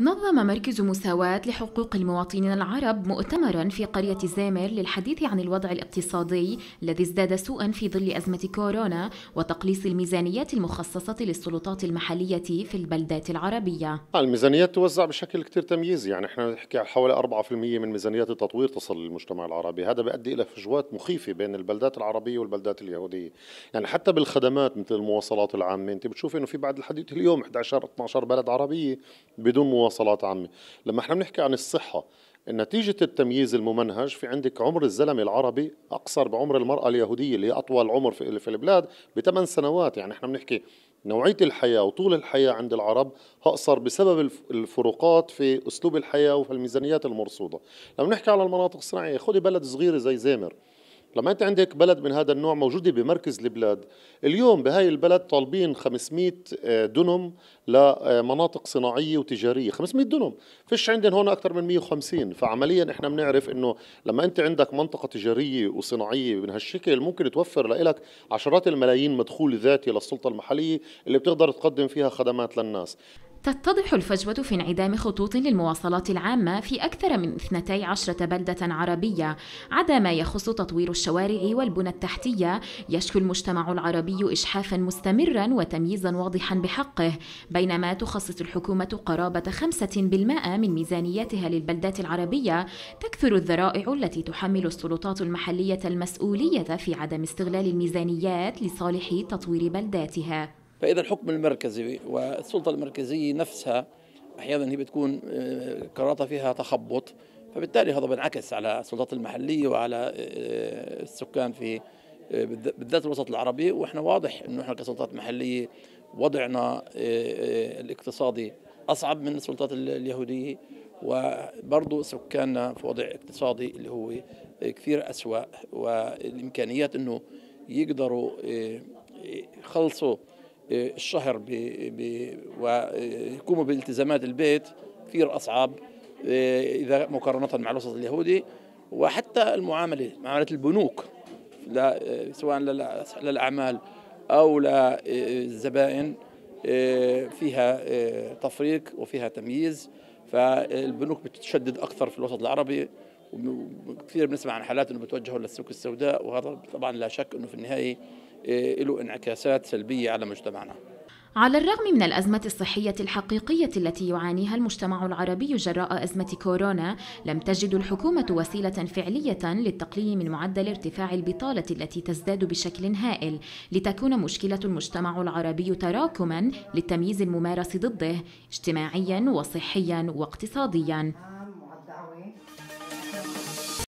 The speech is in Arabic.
نظم مركز مساواة لحقوق المواطنين العرب مؤتمرا في قرية زامر للحديث عن الوضع الاقتصادي الذي ازداد سوءا في ظل أزمة كورونا وتقليص الميزانيات المخصصة للسلطات المحلية في البلدات العربية. الميزانيات توزع بشكل كتير تمييزي. يعني إحنا نحكي حوالي 4% من ميزانيات التطوير تصل للمجتمع العربي. هذا بيؤدي إلى فجوات مخيفة بين البلدات العربية والبلدات اليهودية. يعني حتى بالخدمات مثل المواصلات العامة أنت بتشوف إنه في بعد الحديث اليوم 11 12 بلد عربية بدون مواصلات عامة. لما إحنا بنحكي عن الصحة نتيجة التمييز الممنهج في عندك عمر الزلمة العربي أقصر بعمر المرأة اليهودية اللي هي أطول عمر في, البلاد بثمان سنوات. يعني إحنا بنحكي نوعية الحياة وطول الحياة عند العرب أقصر بسبب الفروقات في أسلوب الحياة وفي الميزانيات المرصودة. لما نحكي على المناطق الصناعية خذي بلد صغيرة زي زيمر لما انت عندك بلد من هذا النوع موجودة بمركز البلاد اليوم بهاي البلد طالبين 500 آه، دنم لمناطق صناعية وتجارية. 500 دنم فيش عندنا هون أكثر من 150 فعمليا إحنا بنعرف إنه لما أنت عندك منطقة تجارية وصناعية من هالشكل ممكن توفر لك عشرات الملايين مدخول ذاتي للسلطة المحلية اللي بتقدر تقدم فيها خدمات للناس. تتضح الفجوة في انعدام خطوط للمواصلات العامة في أكثر من 12 بلدة عربية. عدا ما يخص تطوير الشوارع والبنى التحتية يشكو المجتمع العربي إجحافا مستمرا وتمييزا واضحا بحقه. بينما تخصص الحكومة قرابة 5% من ميزانيتها للبلدات العربية تكثر الذرائع التي تحمل السلطات المحلية المسؤولية في عدم استغلال الميزانيات لصالح تطوير بلداتها. فإذا الحكم المركزي والسلطة المركزية نفسها أحيانا هي بتكون آه، قراراتها فيها تخبط فبالتالي هذا بينعكس على السلطات المحلية وعلى آه، السكان في آه، بالذات الوسط العربي. وإحنا واضح إنه إحنا كسلطات محلية وضعنا الاقتصادي أصعب من السلطات اليهودية. وبرضه سكاننا في وضع اقتصادي اللي هو كثير اسوء والإمكانيات إنه يقدروا يخلصوا الشهر ويقوموا بالتزامات البيت كثير أصعب آه، إذا مقارنة مع الوسط اليهودي وحتى المعاملة معاملة البنوك آه، سواء للأعمال أو للزبائن آه، فيها تفريق وفيها تمييز. فالبنوك بتشدد أكثر في الوسط العربي وكثير بنسمع عن حالات إنه بتوجهوا للسوق السوداء وهذا طبعا لا شك إنه في النهاية له انعكاسات سلبية على مجتمعنا. على الرغم من الأزمة الصحية الحقيقية التي يعانيها المجتمع العربي جراء أزمة كورونا، لم تجد الحكومة وسيلة فعلية للتقليل من معدل ارتفاع البطالة التي تزداد بشكل هائل، لتكون مشكلة المجتمع العربي تراكما للتمييز الممارس ضده اجتماعيا وصحيا واقتصاديا.